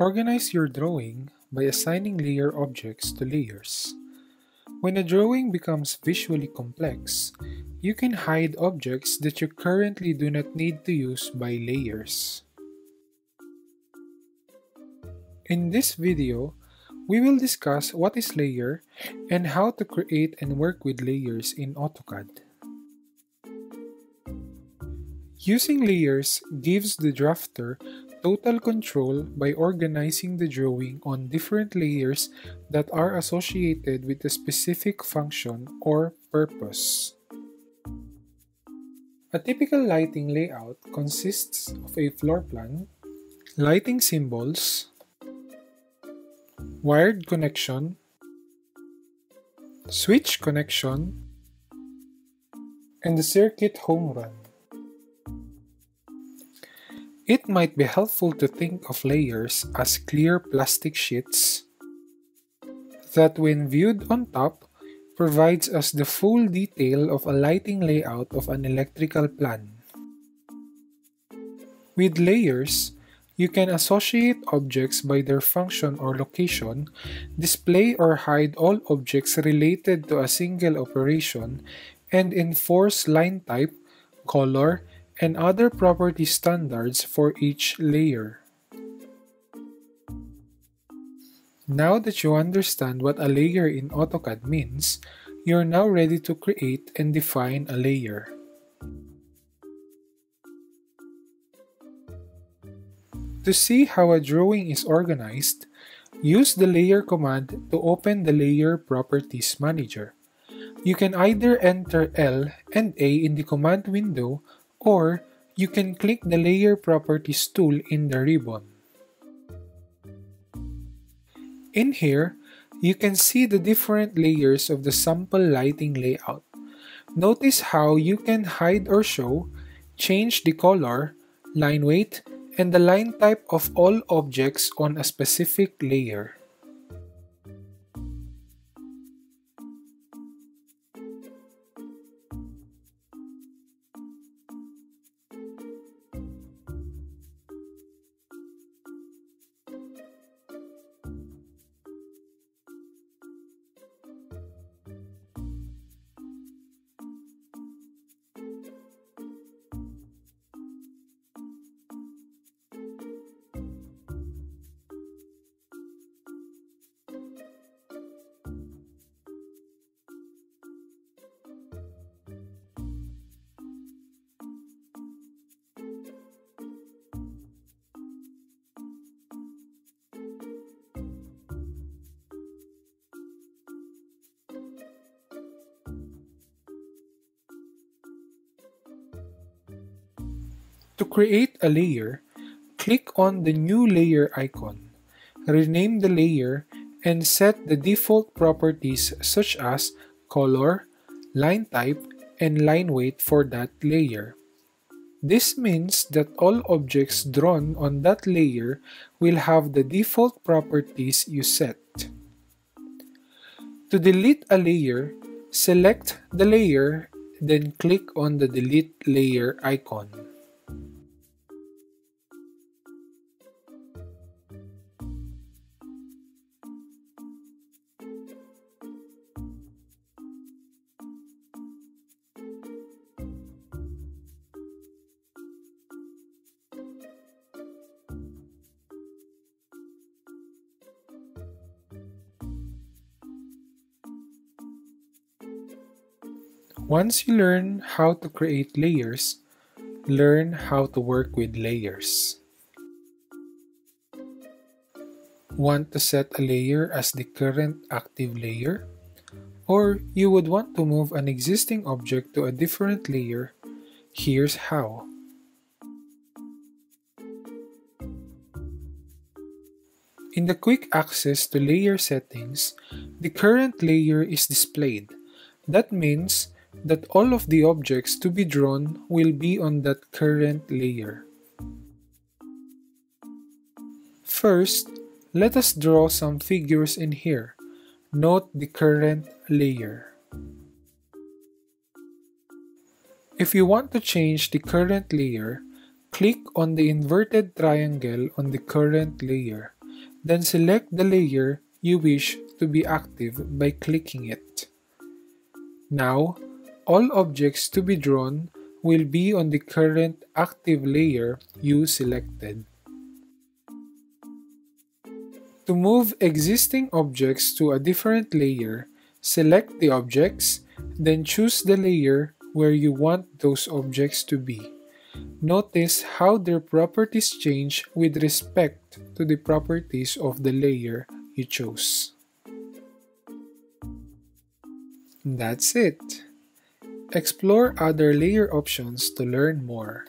Organize your drawing by assigning layer objects to layers. When a drawing becomes visually complex, you can hide objects that you currently do not need to use by layers. In this video, we will discuss what is layer and how to create and work with layers in AutoCAD. Using layers gives the drafter total control by organizing the drawing on different layers that are associated with a specific function or purpose. A typical lighting layout consists of a floor plan, lighting symbols, wired connection, switch connection, and the circuit home run. It might be helpful to think of layers as clear plastic sheets that when viewed on top provides us the full detail of a lighting layout of an electrical plan. With layers, you can associate objects by their function or location, display or hide all objects related to a single operation, and enforce line type, color, and other property standards for each layer. Now that you understand what a layer in AutoCAD means, you're now ready to create and define a layer. To see how a drawing is organized, use the Layer command to open the Layer Properties Manager. You can either enter L and A in the command window or you can click the Layer Properties tool in the ribbon. In here, you can see the different layers of the sample lighting layout. Notice how you can hide or show, change the color, line weight, and the line type of all objects on a specific layer. To create a layer, click on the New Layer icon, rename the layer, and set the default properties such as color, line type, and line weight for that layer. This means that all objects drawn on that layer will have the default properties you set. To delete a layer, select the layer, then click on the Delete Layer icon. Once you learn how to create layers, learn how to work with layers. Want to set a layer as the current active layer? Or you would want to move an existing object to a different layer? Here's how. In the quick access to layer settings, the current layer is displayed. That means that all of the objects to be drawn will be on that current layer. First, let us draw some figures in here. Note the current layer. If you want to change the current layer, click on the inverted triangle on the current layer. then select the layer you wish to be active by clicking it. Now, all objects to be drawn will be on the current active layer you selected. To move existing objects to a different layer, select the objects, then choose the layer where you want those objects to be. Notice how their properties change with respect to the properties of the layer you chose. That's it. Explore other layer options to learn more.